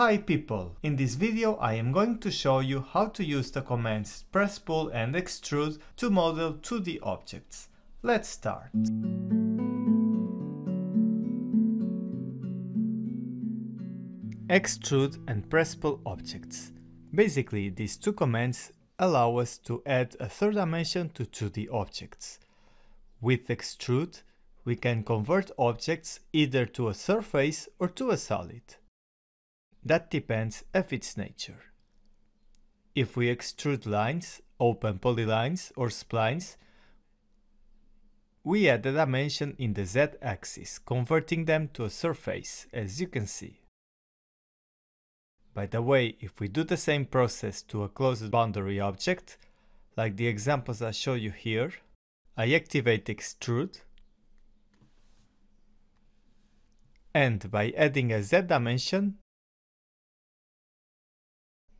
Hi people! In this video I am going to show you how to use the commands press pull and extrude to model 2D objects. Let's start. Extrude and press pull objects. Basically these two commands allow us to add a third dimension to 2D objects. With extrude we can convert objects either to a surface or to a solid. That depends of its nature. If we extrude lines, open polylines or splines, we add a dimension in the z-axis, converting them to a surface, as you can see. By the way, if we do the same process to a closed boundary object, like the examples I show you here, I activate extrude, and by adding a z dimension,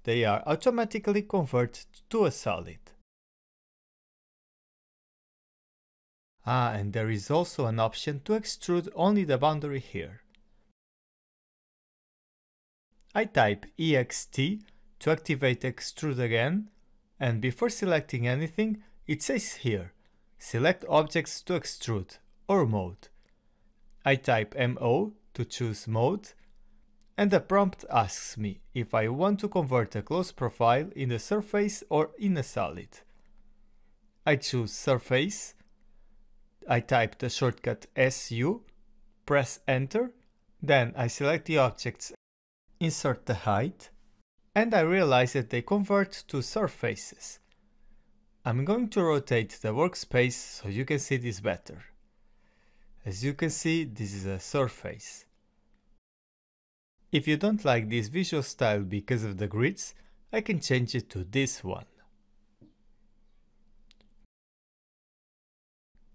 they are automatically converted to a solid. Ah, and there is also an option to extrude only the boundary here. I type ext to activate extrude again, and before selecting anything, it says here, select objects to extrude, or mode. I type MO to choose mode, and the prompt asks me if I want to convert a close profile in a surface or in a solid. I choose surface, I type the shortcut SU, press enter, then I select the objects, insert the height, and I realize that they convert to surfaces. I'm going to rotate the workspace so you can see this better. As you can see, this is a surface. If you don't like this visual style because of the grids, I can change it to this one.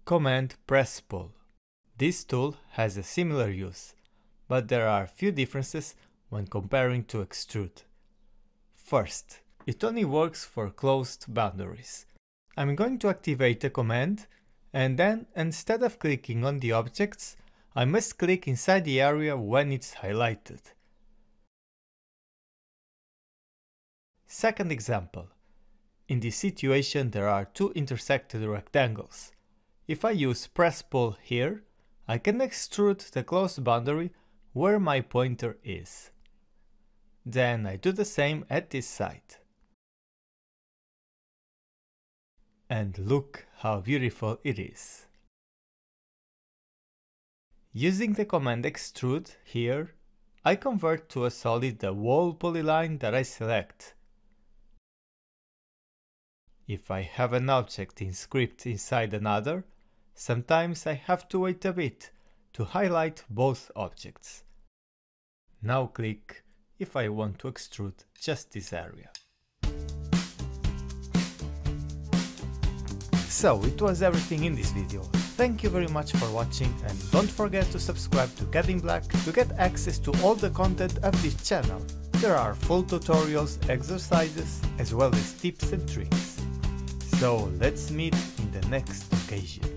Command press pull. This tool has a similar use, but there are a few differences when comparing to extrude. First, it only works for closed boundaries. I'm going to activate a command and then instead of clicking on the objects, I must click inside the area when it's highlighted. Second example. In this situation there are two intersected rectangles. If I use press pull here, I can extrude the closed boundary where my pointer is. Then I do the same at this side. And look how beautiful it is. Using the command extrude here, I convert to a solid the whole polyline that I select. If I have an object inscribed inside another, sometimes I have to wait a bit to highlight both objects. Now click if I want to extrude just this area. So it was everything in this video. Thank you very much for watching and don't forget to subscribe to CAD in Black to get access to all the content of this channel. There are full tutorials, exercises, as well as tips and tricks. So let's meet in the next occasion.